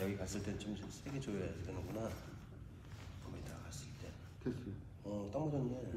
여기 갔을 때 좀 세게 줘야 되는구나. 거기 다 갔을 때. 됐어요. 어, 딱 맞았네.